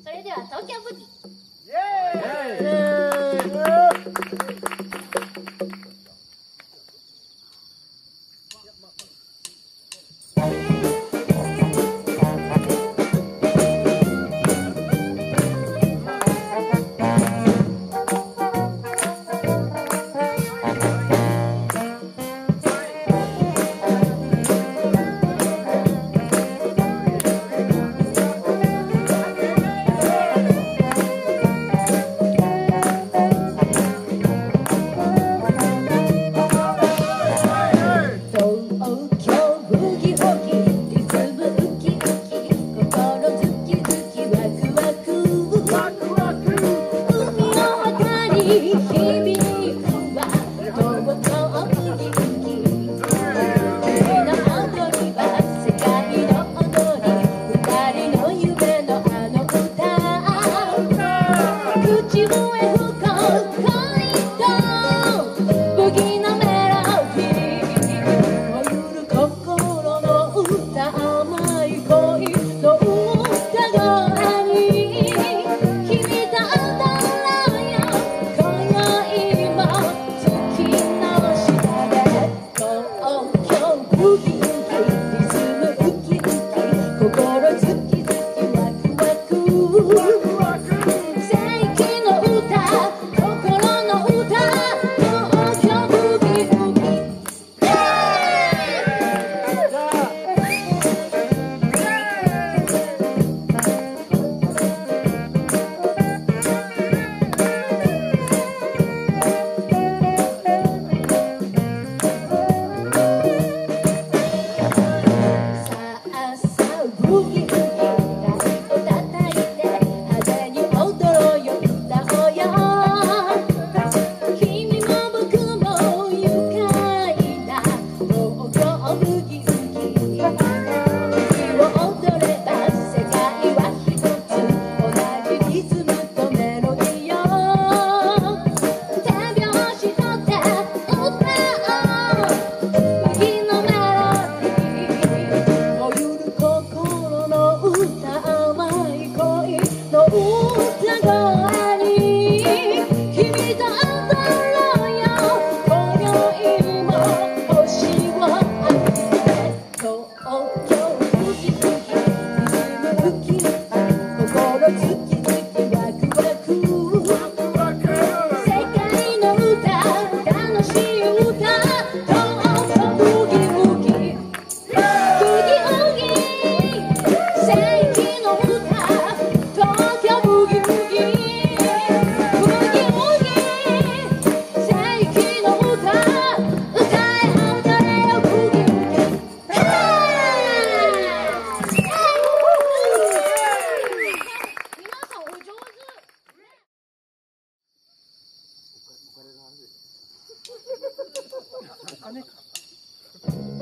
それでは東京ブギイエーイ。不要お金か。